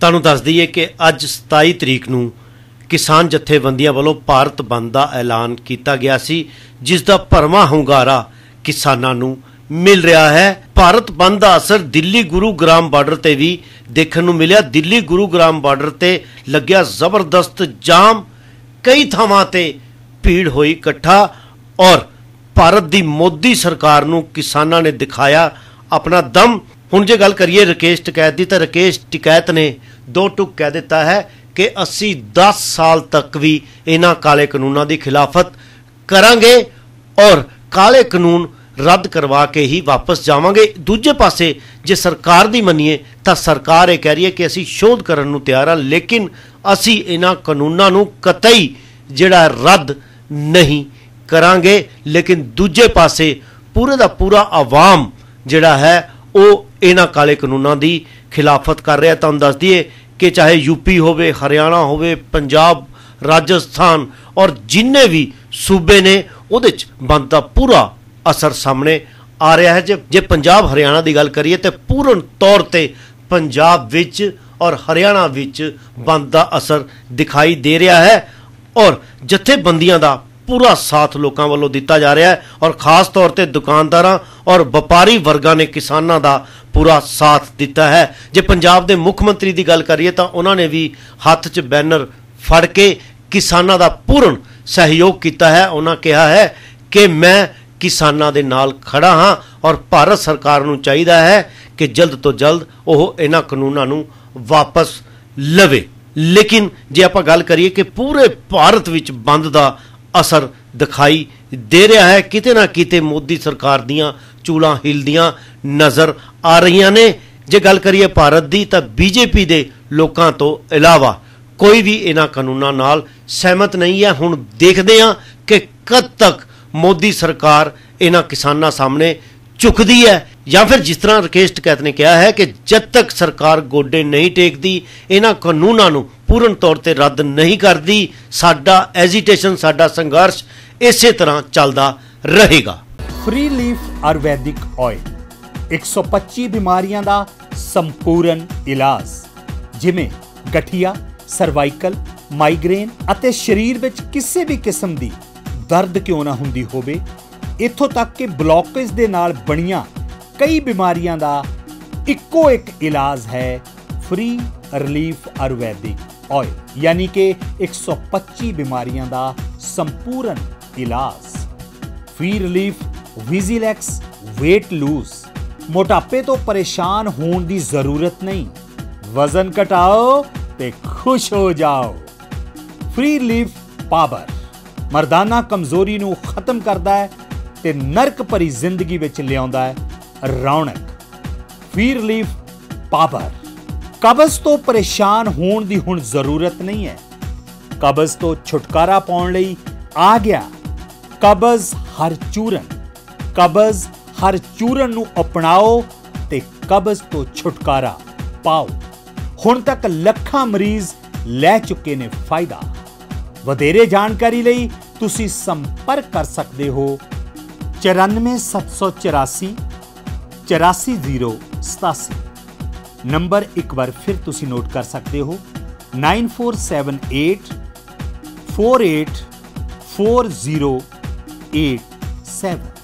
ਤੁਹਾਨੂੰ ਦੱਸ ਦਈਏ ਕਿ ਅੱਜ 27 ਤਰੀਕ ਨੂੰ ਕਿਸਾਨ ਜਥੇਬੰਦੀਆਂ ਵੱਲੋਂ ਭਾਰਤ ਬੰਦ ਦਾ ਐਲਾਨ ਕੀਤਾ ਗਿਆ ਸੀ, ਜਿਸ ਦਾ ਭਰਮਾ ਹੁੰਗਾਰਾ ਕਿਸਾਨਾਂ ਨੂੰ ਮਿਲ ਰਿਹਾ ਹੈ। ਭਾਰਤ ਬੰਦ ਦਾ ਅਸਰ ਦਿੱਲੀ ਗੁਰੂਗ੍ਰਾਮ ਬਾਰਡਰ ਤੇ ਵੀ ਦੇਖਣ ਨੂੰ ਮਿਲਿਆ। ਦਿੱਲੀ ਗੁਰੂਗ੍ਰਾਮ ਬਾਰਡਰ ਤੇ ਲੱਗਿਆ ਜ਼ਬਰਦਸਤ ਜਾਮ। ਕਈ ਥਾਵਾਂ ਤੇ ਭੀੜ ਹੋਈ ਇਕੱਠਾ ਔਰ ਭਾਰਤ ਦੀ ਮੋਦੀ ਸਰਕਾਰ ਨੂੰ ਕਿਸਾਨਾਂ ਨੇ ਦਿਖਾਇਆ ਆਪਣਾ ਦਮ। ਹੁਣ ਜੇ ਗੱਲ ਕਰੀਏ ਰਕੇਸ਼ ਟਿਕੈਤ ਦੀ, ਤਾਂ ਰਕੇਸ਼ ਟਿਕੈਤ ਨੇ ਦੋ ਟੁਕ ਕਹਿ ਦਿੱਤਾ ਹੈ ਕਿ ਅਸੀਂ 10 ਸਾਲ ਤੱਕ ਵੀ ਇਹਨਾਂ ਕਾਲੇ ਕਾਨੂੰਨਾਂ ਦੀ ਖਿਲਾਫਤ ਕਰਾਂਗੇ ਔਰ ਕਾਲੇ ਕਾਨੂੰਨ ਰੱਦ ਕਰਵਾ ਕੇ ਹੀ ਵਾਪਸ ਜਾਵਾਂਗੇ। ਦੂਜੇ ਪਾਸੇ ਜੇ ਸਰਕਾਰ ਦੀ ਮੰਨੀਏ, ਤਾਂ ਸਰਕਾਰ ਇਹ ਕਹਿ ਰਹੀ ਹੈ ਕਿ ਅਸੀਂ ਸ਼ੋਧ ਕਰਨ ਨੂੰ ਤਿਆਰ ਹਾਂ, ਲੇਕਿਨ ਅਸੀਂ ਇਹਨਾਂ ਕਾਨੂੰਨਾਂ ਨੂੰ ਕਤਈ ਜਿਹੜਾ ਰੱਦ ਨਹੀਂ ਕਰਾਂਗੇ। ਲੇਕਿਨ ਦੂਜੇ ਪਾਸੇ ਪੂਰੇ ਦਾ ਪੂਰਾ ਆਵਾਮ ਜਿਹੜਾ ਹੈ, ਉਹ ਇਹਨਾਂ ਕਾਲੇ ਕਾਨੂੰਨਾਂ ਦੀ ਖਿਲਾਫਤ ਕਰ ਰਿਹਾ। ਤੁਹਾਨੂੰ ਦੱਸ ਦਈਏ ਕਿ ਚਾਹੇ ਯੂਪੀ ਹੋਵੇ, ਹਰਿਆਣਾ ਹੋਵੇ, ਪੰਜਾਬ, ਰਾਜਸਥਾਨ ਔਰ ਜਿੰਨੇ ਵੀ ਸੂਬੇ ਨੇ, ਉਹਦੇ ਚ ਬੰਦ ਦਾ ਪੂਰਾ ਅਸਰ ਸਾਹਮਣੇ ਆ ਰਿਹਾ ਹੈ। ਜੇ ਜੇ ਪੰਜਾਬ ਹਰਿਆਣਾ ਦੀ ਗੱਲ ਕਰੀਏ ਤੇ ਪੂਰਨ ਤੌਰ ਤੇ ਪੰਜਾਬ ਵਿੱਚ ਔਰ ਹਰਿਆਣਾ ਵਿੱਚ ਬੰਦ ਦਾ ਅਸਰ ਦਿਖਾਈ ਦੇ ਰਿਹਾ ਹੈ ਔਰ ਜਥੇਬੰਦੀਆਂ ਦਾ ਪੂਰਾ ਸਾਥ ਲੋਕਾਂ ਵੱਲੋਂ ਦਿੱਤਾ ਜਾ ਰਿਹਾ ਹੈ ਔਰ ਖਾਸ ਤੌਰ ਤੇ ਦੁਕਾਨਦਾਰਾਂ ਔਰ ਵਪਾਰੀ ਵਰਗਾਂ ਨੇ ਕਿਸਾਨਾਂ ਦਾ ਪੂਰਾ ਸਾਥ ਦਿੱਤਾ ਹੈ। ਜੇ ਪੰਜਾਬ ਦੇ ਮੁੱਖ ਮੰਤਰੀ ਦੀ ਗੱਲ ਕਰੀਏ ਤਾਂ ਉਹਨਾਂ ਨੇ ਵੀ ਹੱਥ 'ਚ ਬੈਨਰ ਫੜ ਕੇ ਕਿਸਾਨਾਂ ਦਾ ਪੂਰਨ ਸਹਿਯੋਗ ਕੀਤਾ ਹੈ। ਉਹਨਾਂ ਕਿਹਾ ਹੈ ਕਿ ਮੈਂ ਕਿਸਾਨਾਂ ਦੇ ਨਾਲ ਖੜਾ ਹਾਂ ਔਰ ਭਾਰਤ ਸਰਕਾਰ ਨੂੰ ਚਾਹੀਦਾ ਹੈ ਕਿ ਜਲਦ ਤੋਂ ਜਲਦ ਉਹ ਇਹਨਾਂ ਕਾਨੂੰਨਾਂ ਨੂੰ ਵਾਪਸ ਲਵੇ। ਲੇਕਿਨ ਜੇ ਆਪਾਂ ਗੱਲ ਕਰੀਏ ਕਿ ਪੂਰੇ ਭਾਰਤ ਵਿੱਚ ਬੰਦ ਦਾ ਅਸਰ ਦਿਖਾਈ ਦੇ ਰਿਹਾ ਹੈ। ਕਿਤੇ ਨਾ ਕਿਤੇ ਮੋਦੀ ਸਰਕਾਰ ਦੀਆਂ ਚੂਲਾਂ ਹਿਲਦੀਆਂ ਨਜ਼ਰ ਆ ਰਹੀਆਂ ਨੇ। ਜੇ ਗੱਲ ਕਰੀਏ ਭਾਰਤ ਦੀ, ਤਾਂ ਬੀਜੇਪੀ ਦੇ ਲੋਕਾਂ ਤੋਂ ਇਲਾਵਾ ਕੋਈ ਵੀ ਇਹਨਾਂ ਕਾਨੂੰਨਾਂ ਨਾਲ ਸਹਿਮਤ ਨਹੀਂ ਹੈ। ਹੁਣ ਦੇਖਦੇ ਹਾਂ ਕਿ ਕਦ ਤੱਕ ਮੋਦੀ ਸਰਕਾਰ ਇਹਨਾਂ ਕਿਸਾਨਾਂ ਸਾਹਮਣੇ ਚੁੱਕਦੀ ਹੈ। ਜਾਂ ਫਿਰ ਜਿਸ ਤਰ੍ਹਾਂ ਰਕੇਸ਼ ਟਕੈਤ ਨੇ ਕਿਹਾ ਹੈ ਕਿ ਜਦ ਤੱਕ ਸਰਕਾਰ ਗੋਡੇ ਨਹੀਂ ਟੇਕਦੀ, ਇਹਨਾਂ ਕਾਨੂੰਨਾਂ ਨੂੰ ਪੂਰਨ ਤੌਰ ਤੇ ਰੱਦ ਨਹੀਂ ਕਰਦੀ, ਸਾਡਾ ਐਜੀਟੇਸ਼ਨ ਸਾਡਾ ਸੰਘਰਸ਼ ਇਸੇ ਤਰ੍ਹਾਂ ਚੱਲਦਾ ਰਹੇਗਾ। ਫ੍ਰੀ ਲੀਫ ਆਯੁਰਵੈਦਿਕ ਆਇਲ 125 ਬਿਮਾਰੀਆਂ ਦਾ ਸੰਪੂਰਨ ਇਲਾਜ, ਜਿਵੇਂ ਗਠੀਆ, ਸਰਵਾਈਕਲ, ਮਾਈਗ੍ਰੇਨ ਅਤੇ ਸਰੀਰ ਵਿੱਚ ਕਿਸੇ ਵੀ ਕਿਸਮ ਦੀ ਦਰਦ ਕਿਉਂ ਨਾ ਹੁੰਦੀ ਹੋਵੇ, ਇੱਥੋਂ ਤੱਕ ਕਿ ਬਲੌਕੇਜ ਦੇ ਨਾਲ ਬਣੀਆਂ ਕਈ ਬਿਮਾਰੀਆਂ ਦਾ ਇੱਕੋ ਇੱਕ ਇਲਾਜ ਹੈ ਫ੍ਰੀ ਰਿਲੀਫ ਆਯੁਰਵੈਦਿਕ ਆਇਲ ਯਾਨੀ ਕਿ 125 ਬਿਮਾਰੀਆਂ ਦਾ ਸੰਪੂਰਨ ਇਲਾਜ ਫੀ ਰਿਲੀਫ ਵਿਜ਼ੀਲੈਕਸ weight ਲੂਜ਼ ਮੋਟਾਪੇ ਤੋਂ ਪਰੇਸ਼ਾਨ ਹੋਣ ਦੀ ਜ਼ਰੂਰਤ ਨਹੀਂ ਵਜ਼ਨ ਘਟਾਓ ਤੇ ਖੁਸ਼ ਹੋ ਜਾਓ ਫ੍ਰੀ ਰਿਲੀਫ ਪਾਵਰ ਮਰਦਾਨਾ ਕਮਜ਼ੋਰੀ ਨੂੰ ਖਤਮ ਕਰਦਾ ਹੈ ਤੇ ਨਰਕ ਭਰੀ ਜ਼ਿੰਦਗੀ ਵਿੱਚ ਲਿਆਉਂਦਾ ਹੈ ਰੌਣਕ ਫ੍ਰੀ ਰਿਲੀਫ ਪਾਵਰ ਕਬਜ਼ ਤੋਂ ਪਰੇਸ਼ਾਨ ਹੋਣ ਦੀ ਹੁਣ ਜ਼ਰੂਰਤ ਨਹੀਂ ਹੈ ਕਬਜ਼ ਤੋਂ ਛੁਟਕਾਰਾ ਪਾਉਣ ਲਈ ਆ ਗਿਆ ਕਬਜ਼ ਹਰ ਚੂਰਨ, ਕਬਜ਼ ਹਰ ਚੂਰਨ ਨੂੰ ਅਪਣਾਓ ਤੇ ਕਬਜ਼ ਤੋਂ ਛੁਟਕਾਰਾ ਪਾਓ। ਹੁਣ ਤੱਕ ਲੱਖਾਂ ਮਰੀਜ਼ ਲੈ ਚੁੱਕੇ ਨੇ ਫਾਇਦਾ। ਵਧੇਰੇ ਜਾਣਕਾਰੀ ਲਈ ਤੁਸੀਂ ਸੰਪਰਕ ਕਰ ਸਕਦੇ ਹੋ 94784 84087 ਨੰਬਰ ਇੱਕ ਵਾਰ ਫਿਰ ਤੁਸੀਂ ਨੋਟ ਕਰ ਸਕਦੇ ਹੋ 9478 E 484087